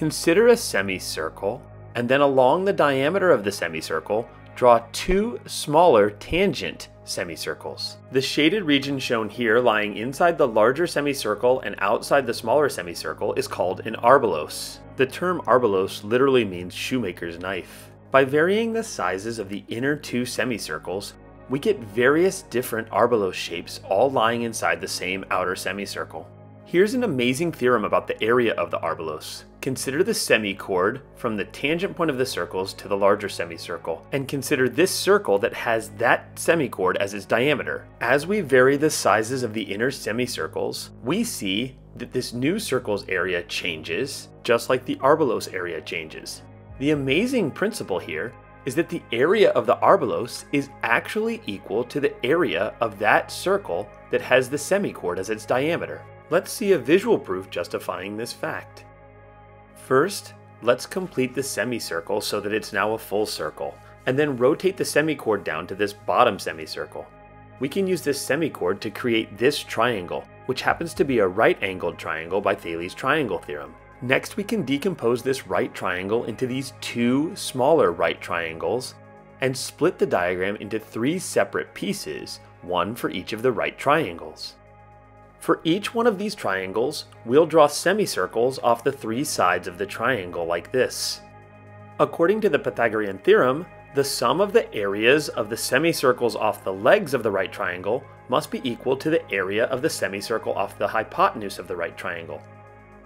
Consider a semicircle, and then along the diameter of the semicircle, draw two smaller tangent semicircles. The shaded region shown here lying inside the larger semicircle and outside the smaller semicircle is called an arbelos. The term arbelos literally means shoemaker's knife. By varying the sizes of the inner two semicircles, we get various different arbelos shapes all lying inside the same outer semicircle. Here's an amazing theorem about the area of the arbelos. Consider the semichord from the tangent point of the circles to the larger semicircle, and consider this circle that has that semichord as its diameter. As we vary the sizes of the inner semicircles, we see that this new circle's area changes, just like the arbelos area changes. The amazing principle here is that the area of the arbelos is actually equal to the area of that circle that has the semichord as its diameter. Let's see a visual proof justifying this fact. First, let's complete the semicircle so that it's now a full circle, and then rotate the semichord down to this bottom semicircle. We can use this semichord to create this triangle, which happens to be a right-angled triangle by Thales' triangle theorem. Next, we can decompose this right triangle into these two smaller right triangles and split the diagram into three separate pieces, one for each of the right triangles. For each one of these triangles, we'll draw semicircles off the three sides of the triangle like this. According to the Pythagorean theorem, the sum of the areas of the semicircles off the legs of the right triangle must be equal to the area of the semicircle off the hypotenuse of the right triangle.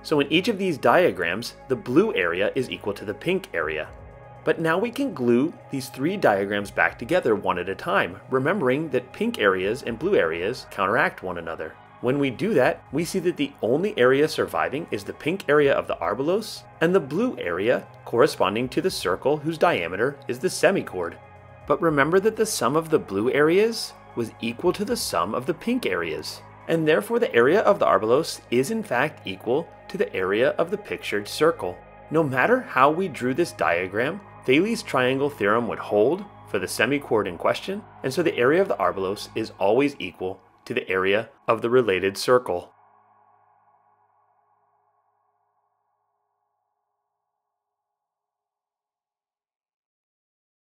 So in each of these diagrams, the blue area is equal to the pink area. But now we can glue these three diagrams back together one at a time, remembering that pink areas and blue areas counteract one another. When we do that, we see that the only area surviving is the pink area of the arbelos and the blue area corresponding to the circle whose diameter is the semichord. But remember that the sum of the blue areas was equal to the sum of the pink areas, and therefore the area of the arbelos is in fact equal to the area of the pictured circle. No matter how we drew this diagram, Thales' triangle theorem would hold for the semichord in question, and so the area of the arbelos is always equal to the area of the related circle.